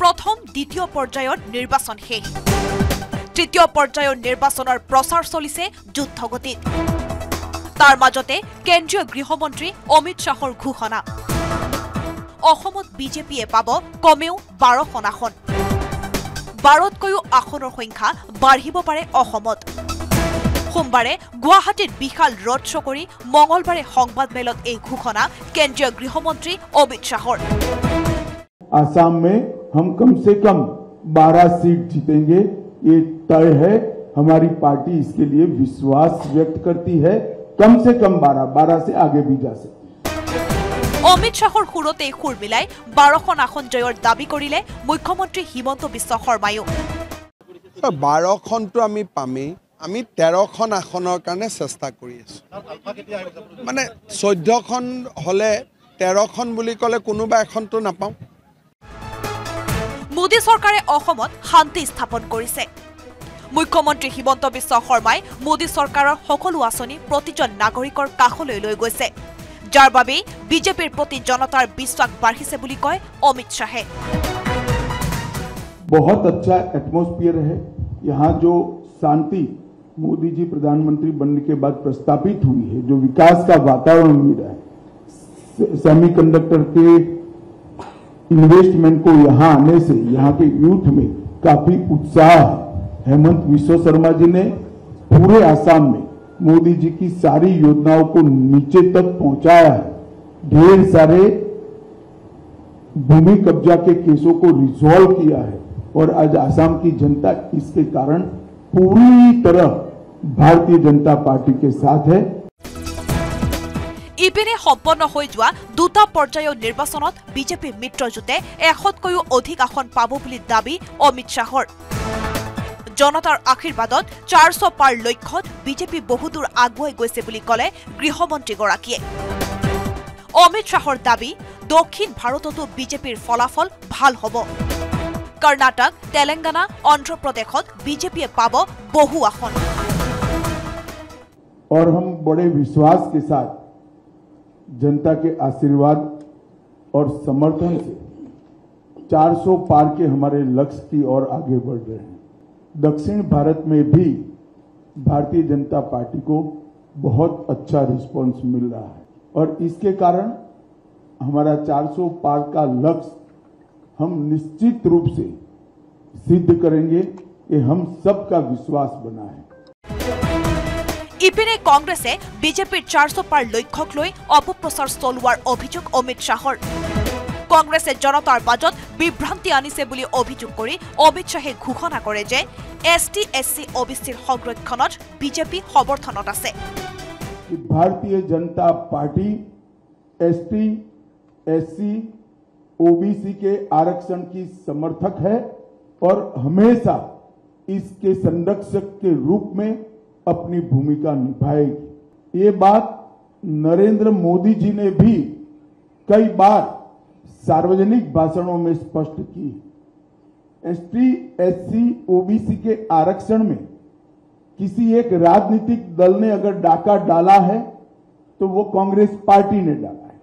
প্ৰথম দ্বিতীয় পৰ্যায়ত নিৰ্বাচন শেষ। তৃতীয় পৰ্যায়ৰ নিৰ্বাচনৰ প্ৰচাৰ চলিছে যুদ্ধগতিত। তাৰ মাজতে কেন্দ্ৰীয় গৃহমন্ত্ৰী অমিত শ্বাহৰ ঘোষণা। অসমত বিজেপিয়ে পাব কমেও বাৰখন আসন। বাৰতকৈও আসনৰ সংখ্যা বাঢ়িব পাৰে অসমত। সোমবাৰে গুৱাহাটীত বিশাল ৰোড শ্ব কৰি মঙলবাৰে সংবাদমেলত এই ঘোষণা কেন্দ্ৰীয় গৃহমন্ত্ৰী অমিত শ্বাহৰ। আসাম हम कम से कम 12 सीट जीतेंगे ये तय है हमारी पार्टी इसके लिए विश्वास व्यक्त करती है कम से कम 12 12 से आगे भी जा सकते অমিত শ্বাহৰ সুৰতেই সুৰ মিলাই বাৰখন আসন জয়ৰ দাবী কৰিলে মুখ্যমন্ত্ৰী হিমন্ত বিশ্ব শৰ্মায়ো বাৰখনটো আমি পামেই আমি তেৰখন আসনৰ কাৰণে চেষ্টা কৰি আছোঁ মানে চৈধ্যখন হ'লে তেৰখন বুলি ক'লে কোনোবা এখনটো নাপাওঁ মোদী চৰকাৰে অসমত শান্তি স্থাপন কৰিছে মুখ্যমন্ত্ৰী হিমন্ত বিশ্ব শৰ্মাই মোদী চৰকাৰৰ সকলো আঁচনি প্ৰতিজন নাগৰিকৰ কাষলৈ লৈ গৈছে যাৰ বাবেই বিজেপিৰ প্ৰতি জনতাৰ বিশ্বাস বাঢ়িছে বুলি কয় অমিত শ্বাহে बहुत अच्छा एटमॉस्फेयर है यहाँ जो शांति मोदी जी प्रधानमंत्री बनने के बाद प्रस्तापित हुई है जो विकास का वातावरण मिल रहा है सेमीकंडक्टर के इन्वेस्टमेंट को यहाँ आने से यहाँ के यूथ में काफ़ी उत्साह हेमंत विश्व शर्मा जी ने पूरे आसाम में मोदी जी की सारी योजनाओं को नीचे तक पहुँचाया है। ढेर सारे भूमि कब्जा के केसों को रिजॉल्व किया है और आज आसाम की जनता इसके कारण पूरी तरह भारतीय जनता पार्टी के साथ है। ইপিনে সম্পন্ন হৈ যোৱা দুটা পৰ্যায়ৰ নিৰ্বাচনত বিজেপি মিত্ৰজোঁটে এশতকৈও অধিক আসন পাব বুলি দাবী অমিত শ্বাহৰ জনতাৰ আশীৰ্বাদত চাৰশ পাৰ লক্ষ্যত বিজেপি বহুদূৰ আগুৱাই গৈছে বুলি ক'লে গৃহমন্ত্ৰীগৰাকীয়ে অমিত শ্বাহৰ দাবী দক্ষিণ ভাৰততো বিজেপিৰ ফলাফল ভাল হ'ব কৰ্ণাটক তেলেংগানা অন্ধ্ৰপ্ৰদেশত বিজেপিয়ে পাব বহু আসন और हम बड़े विश्वास के साथ जनता के आशीर्वाद और समर्थन से 400 पार के हमारे लक्ष्य की ओर आगे बढ़ रहे हैं। दक्षिण भारत में भी भारतीय जनता पार्टी को बहुत अच्छा रिस्पांस मिल रहा है। और इसके कारण हमारा 400 पार का लक्ष्य हम निश्चित रूप से सिद्ध करेंगे ये हम सबका विश्वास बना है ইপিনে কংগ্ৰেছে বিজেপিৰ চাৰশ পাৰ লক্ষ্যক লৈ অপপ্ৰচাৰ চলোৱাৰ অভিযোগ অমিত শ্বাহৰ কংগ্ৰেছে জনতাৰ মাজত বিভ্ৰান্তি আনিছে বুলি অভিযোগ কৰি অমিত শ্বাহে ঘোষণা কৰে যে S T S C O' B চিৰ সংৰক্ষণত বিজেপি সমৰ্থনত আছে कि Bharatiya Janata Party ST, SC, OBC के आरक्षण की समर्थक है और हमेशा इसके संरक्षक के रूप में अपनी भूमिका निभाएगी। ये बात नरेंद्र मोदी जी ने भी कई बार सार्वजनिक भाषणों में स्पष्ट की एसटी, एससी, ओबीसी के आरक्षण में किसी एक राजनीतिक दल ने अगर डाका डाला है तो वो कांग्रेस पार्टी ने डाला है।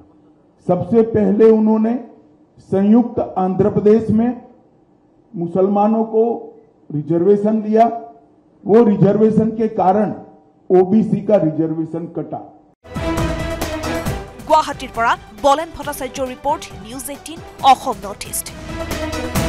सबसे पहले उन्होंने संयुक्त आंध्र प्रदेश में मुसलमानों को रिजर्वेशन दिया वो रिजर्वेशन के कारण ओबीसी का रिजर्वेशन कटा গুৱাহাটীৰ পৰা বলেন ভট্টাচাৰ্যৰ report news eighteen Assam north east